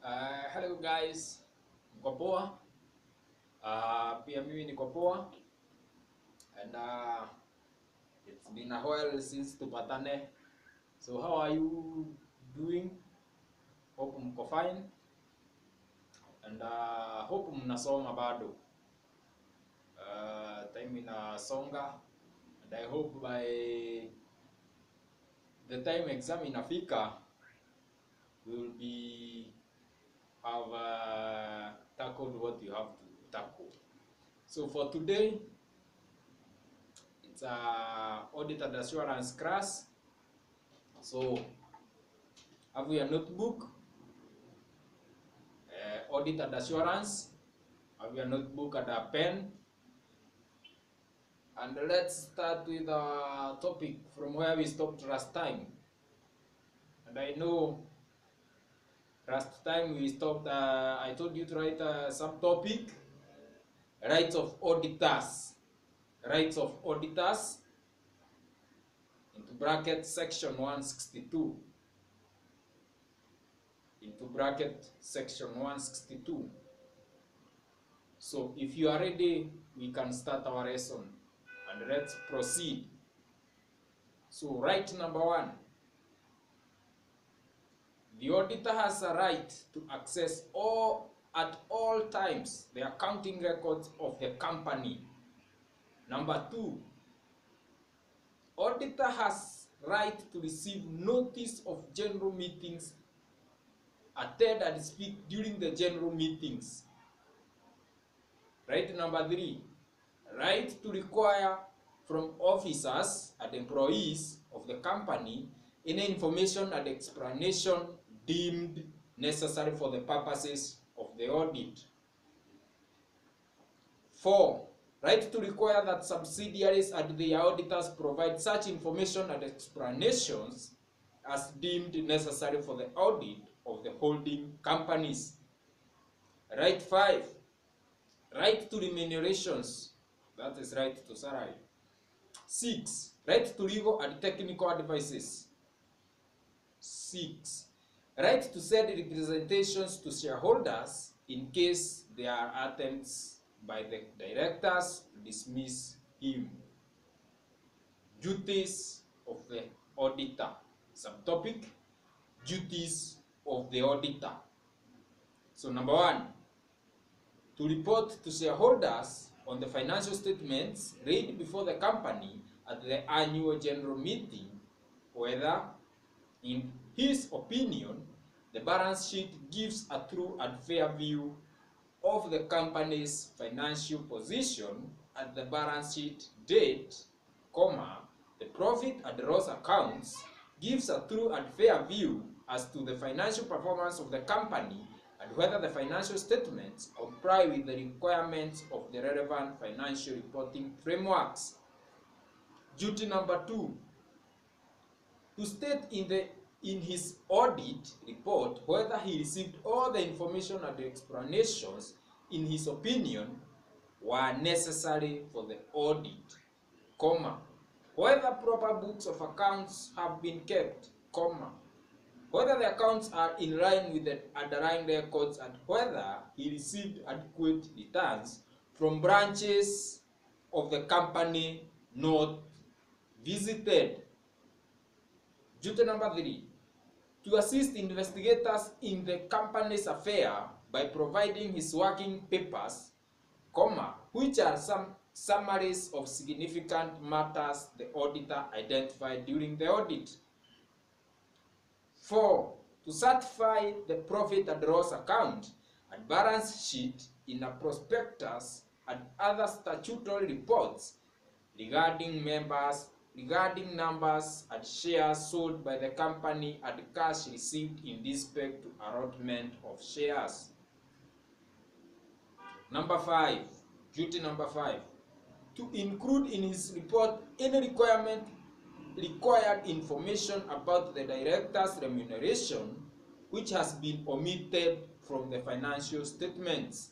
Uh, hello guys, kwa poa? Uh, pia mimi niko poa and uh, it's been a while since tupatane. So how are you doing? Hope mko fine and uh, hope mnasoma bado. Uh, time inasonga and I hope by the time exam inafika we will be have uh, tackled what you have to tackle. So for today, it's a audit and assurance class. So have your notebook, uh, audit and assurance, have your notebook and a pen. And let's start with a topic from where we stopped last time. And I know Last time we stopped, uh, I told you to write a subtopic, rights of auditors. Rights of auditors, into bracket section 162. Into bracket section 162. So if you are ready, we can start our lesson and let's proceed. So right number one. The auditor has a right to access all at all times the accounting records of the company. Number two, auditor has right to receive notice of general meetings, attend and speak during the general meetings. Right number three, right to require from officers and employees of the company any information and explanation deemed necessary for the purposes of the audit. Four, right to require that subsidiaries and their auditors provide such information and explanations as deemed necessary for the audit of the holding companies. Right five, right to remunerations, that is right to salary. Six, right to legal and technical advices. Six, right to send representations to shareholders in case there are attempts by the directors to dismiss him. Duties of the auditor. Subtopic Duties of the auditor. So, number one, to report to shareholders on the financial statements read before the company at the annual general meeting whether, in his opinion, the balance sheet gives a true and fair view of the company's financial position at the balance sheet date, comma, the profit and loss accounts gives a true and fair view as to the financial performance of the company and whether the financial statements comply with the requirements of the relevant financial reporting frameworks. Duty number two, to state in the in his audit report whether he received all the information and explanations in his opinion were necessary for the audit, comma, whether proper books of accounts have been kept, comma, whether the accounts are in line with the underlying records and whether he received adequate returns from branches of the company not visited. Duty number three, to assist investigators in the company's affair by providing his working papers, comma, which are some summaries of significant matters the auditor identified during the audit. Four, to certify the profit and loss account and balance sheet in a prospectus and other statutory reports regarding members regarding numbers and shares sold by the company and cash received in respect to allotment of shares. Number five, duty number five, to include in his report any requirement required information about the director's remuneration which has been omitted from the financial statements.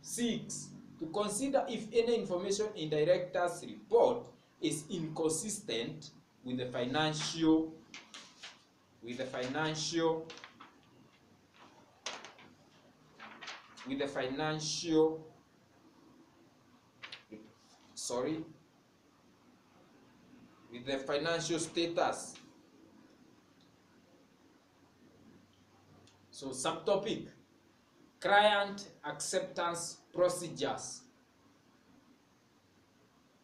Six, to consider if any information in director's report is inconsistent with the financial with the financial with the financial sorry with the financial status. So subtopic client acceptance procedures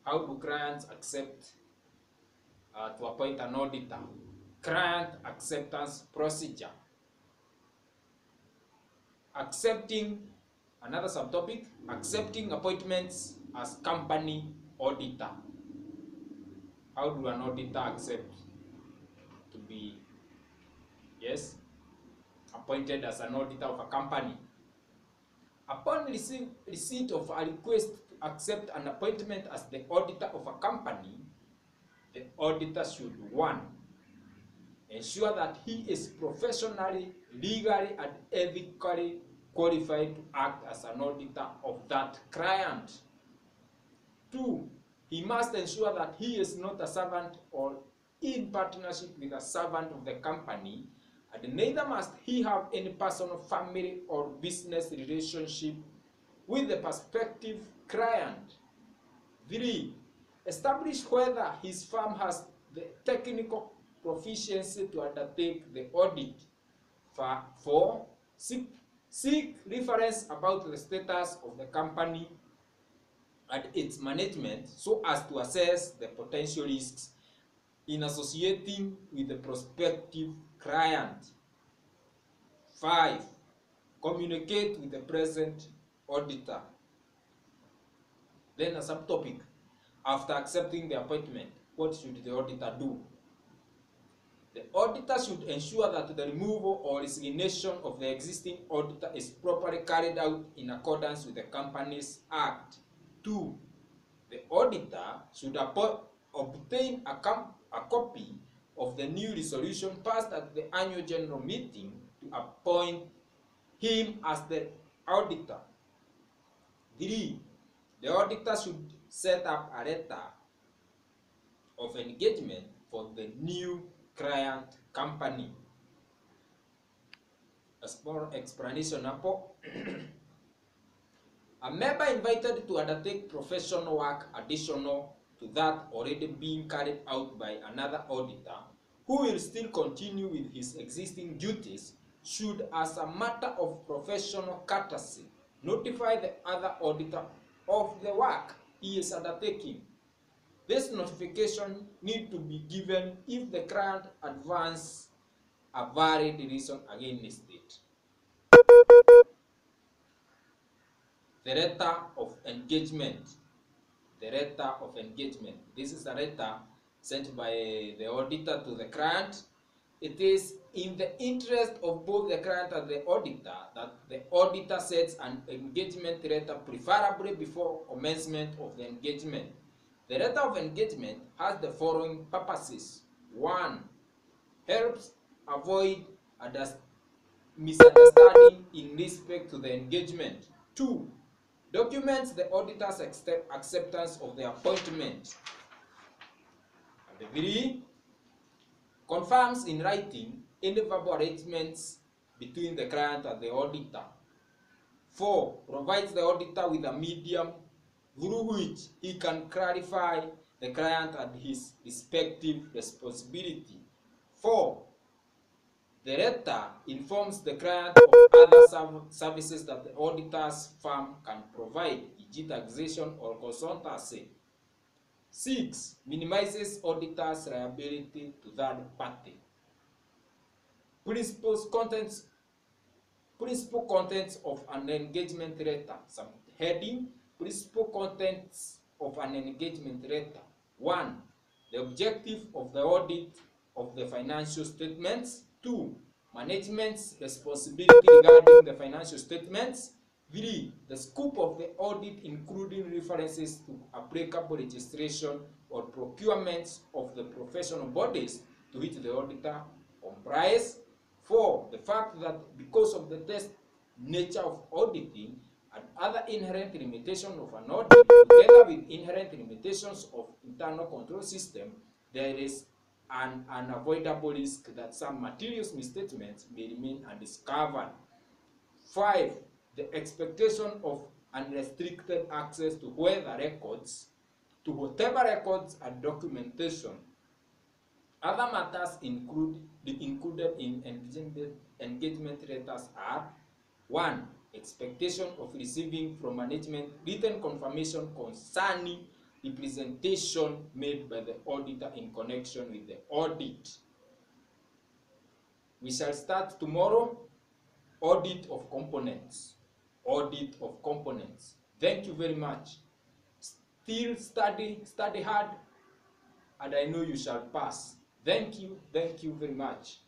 how do clients accept uh, to appoint an auditor? Client acceptance procedure. Accepting another subtopic accepting appointments as company auditor. How do an auditor accept to be yes appointed as an auditor of a company? Upon receipt of a request accept an appointment as the auditor of a company the auditor should one ensure that he is professionally legally and ethically qualified to act as an auditor of that client. Two he must ensure that he is not a servant or in partnership with a servant of the company and neither must he have any personal family or business relationship with the prospective client three establish whether his firm has the technical proficiency to undertake the audit four seek seek reference about the status of the company and its management so as to assess the potential risks in associating with the prospective client. Five, communicate with the present auditor. Then a subtopic, after accepting the appointment, what should the auditor do? The auditor should ensure that the removal or resignation of the existing auditor is properly carried out in accordance with the Companies Act. Two, the auditor should obtain a, a copy of the new resolution passed at the annual general meeting to appoint him as the auditor. Three, the auditor should set up a letter of engagement for the new client company. A small explanation hapo. A member invited to undertake professional work additional to that already being carried out by another auditor who will still continue with his existing duties should as a matter of professional courtesy notify the other auditor of the work he is undertaking. This notification need to be given if the client advance a valid reason against it. The letter of engagement. The letter of engagement. This is a letter sent by the auditor to the client. It is in the interest of both the client and the auditor that the auditor sets an engagement letter preferably before commencement of the engagement. The letter of engagement has the following purposes. One, helps avoid unders- misunderstanding in respect to the engagement. Two, documents the auditor's accept- acceptance of the appointment. And three, confirms in writing any verbal arrangements between the client and the auditor. Four, provides the auditor with a medium through which he can clarify the client and his respective responsibility. Four, the letter informs the client of other services that the auditor's firm can provide, e.g. taxation or consultancy. Six, minimizes auditor's liability to third party. Principles contents principal contents of an engagement letter. Subheading principal contents of an engagement letter. One, the objective of the audit of the financial statements. Two, management's responsibility regarding the financial statements. Three, the scope of the audit including references to applicable registration or procurements of the professional bodies to which the auditor complies. Four, the fact that because of the test nature of auditing and other inherent limitations of an audit, together with inherent limitations of internal control system, there is an unavoidable risk that some materials misstatements may remain undiscovered. Five, the expectation of unrestricted access to weather records, to whatever records and documentation. Other matters include included in engagement, engagement letters are one, expectation of receiving from management written confirmation concerning the presentation made by the auditor in connection with the audit. We shall start tomorrow. Audit of components. Audit of components. Thank you very much. Still study, study hard, and I know you shall pass. Thank you, thank you very much.